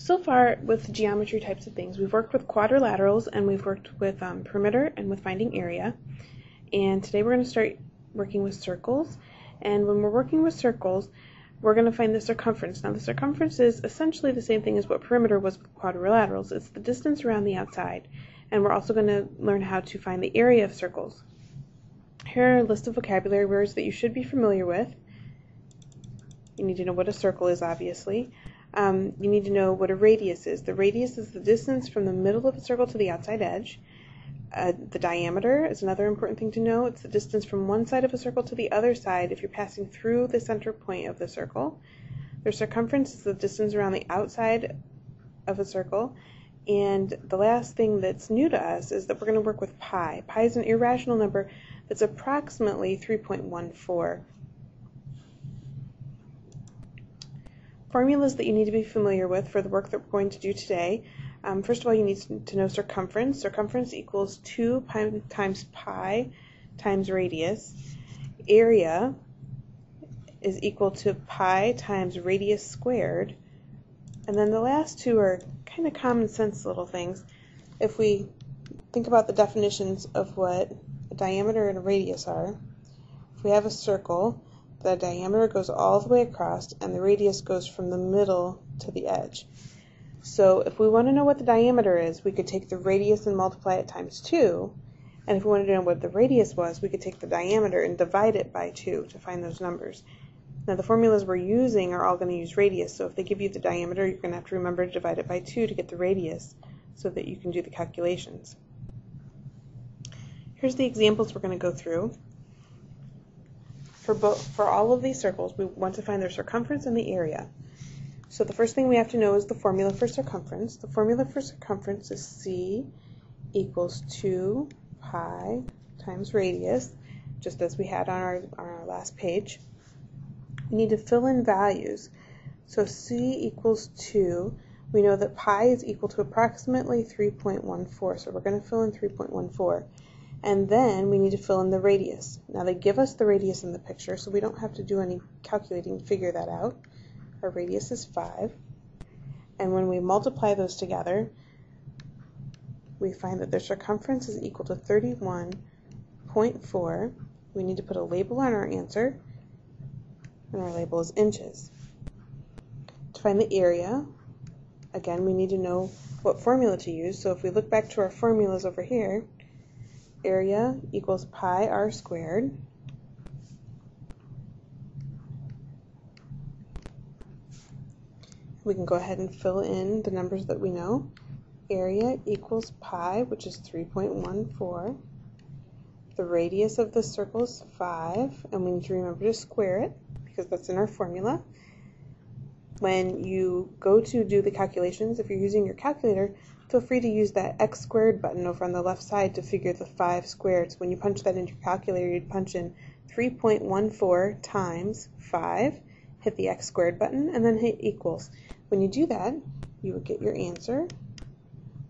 So far with geometry types of things, we've worked with quadrilaterals and we've worked with um, perimeter and with finding area. And today we're going to start working with circles. And when we're working with circles, we're going to find the circumference. Now the circumference is essentially the same thing as what perimeter was with quadrilaterals. It's the distance around the outside. And we're also going to learn how to find the area of circles. Here are a list of vocabulary words that you should be familiar with. You need to know what a circle is, obviously um, you need to know what a radius is. The radius is the distance from the middle of a circle to the outside edge. Uh, the diameter is another important thing to know. It's the distance from one side of a circle to the other side if you're passing through the center point of the circle. The circumference is the distance around the outside of a circle. And the last thing that's new to us is that we're going to work with pi. Pi is an irrational number that's approximately 3.14 Formulas that you need to be familiar with for the work that we're going to do today. Um, first of all, you need to know circumference. Circumference equals 2 pi times pi times radius. Area is equal to pi times radius squared. And then the last two are kind of common sense little things. If we think about the definitions of what a diameter and a radius are, if we have a circle, the diameter goes all the way across and the radius goes from the middle to the edge. So if we want to know what the diameter is, we could take the radius and multiply it times 2. And if we wanted to know what the radius was, we could take the diameter and divide it by 2 to find those numbers. Now the formulas we're using are all going to use radius, so if they give you the diameter, you're going to have to remember to divide it by 2 to get the radius so that you can do the calculations. Here's the examples we're going to go through. For, both, for all of these circles, we want to find their circumference and the area. So the first thing we have to know is the formula for circumference. The formula for circumference is c equals 2 pi times radius, just as we had on our, on our last page. We need to fill in values. So c equals 2. We know that pi is equal to approximately 3.14, so we're going to fill in 3.14. And then we need to fill in the radius. Now they give us the radius in the picture, so we don't have to do any calculating to figure that out. Our radius is 5. And when we multiply those together, we find that their circumference is equal to 31.4. We need to put a label on our answer, and our label is inches. To find the area, again, we need to know what formula to use. So if we look back to our formulas over here, area equals pi r squared. We can go ahead and fill in the numbers that we know. Area equals pi, which is 3.14. The radius of the circle is 5, and we need to remember to square it because that's in our formula. When you go to do the calculations, if you're using your calculator, feel free to use that x squared button over on the left side to figure the 5 squared. So when you punch that into your calculator, you'd punch in 3.14 times 5, hit the x squared button, and then hit equals. When you do that, you would get your answer,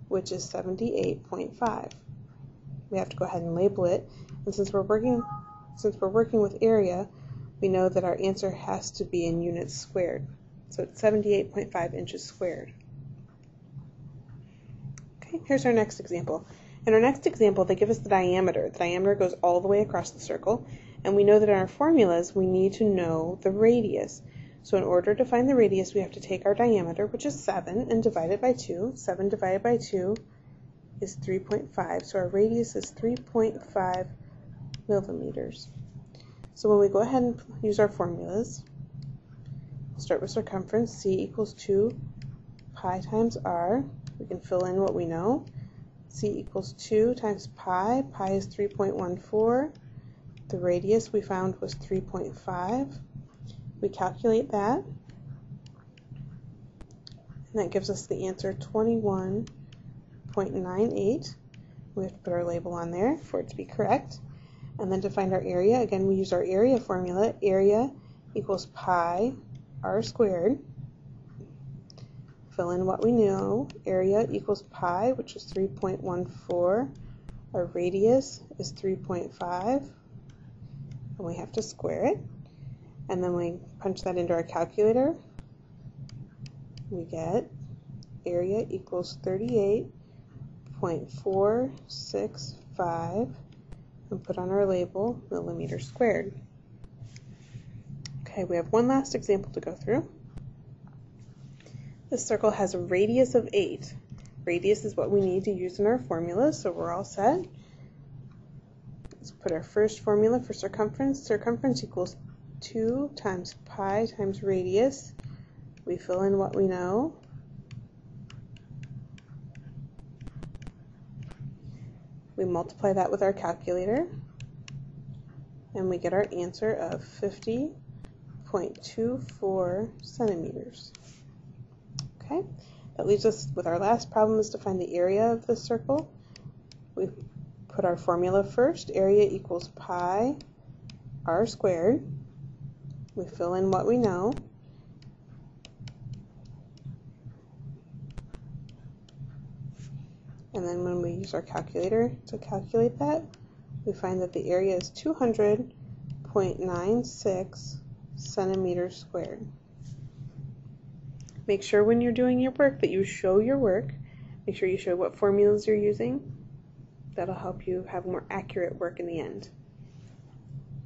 which is 78.5. We have to go ahead and label it, and since we're working since we're working with area, we know that our answer has to be in units squared. So it's 78.5 inches squared. Okay, here's our next example. In our next example, they give us the diameter. The diameter goes all the way across the circle, and we know that in our formulas, we need to know the radius. So in order to find the radius, we have to take our diameter, which is 7, and divide it by 2. 7 divided by 2 is 3.5, so our radius is 3.5 millimeters. So when we go ahead and use our formulas, start with circumference, c equals 2 pi times r, we can fill in what we know. c equals 2 times pi. Pi is 3.14. The radius we found was 3.5. We calculate that. And that gives us the answer 21.98. We have to put our label on there for it to be correct. And then to find our area, again, we use our area formula. Area equals pi r squared fill in what we know. Area equals pi, which is 3.14. Our radius is 3.5. And we have to square it. And then we punch that into our calculator. We get area equals 38.465 and put on our label millimeters squared. Okay, we have one last example to go through. This circle has a radius of 8. Radius is what we need to use in our formula, so we're all set. Let's put our first formula for circumference. Circumference equals 2 times pi times radius. We fill in what we know. We multiply that with our calculator and we get our answer of 50.24 centimeters. Okay, that leaves us with our last problem is to find the area of the circle. We put our formula first. Area equals pi r squared. We fill in what we know. And then when we use our calculator to calculate that, we find that the area is 200.96 centimeters squared. Make sure when you're doing your work that you show your work. Make sure you show what formulas you're using. That'll help you have more accurate work in the end.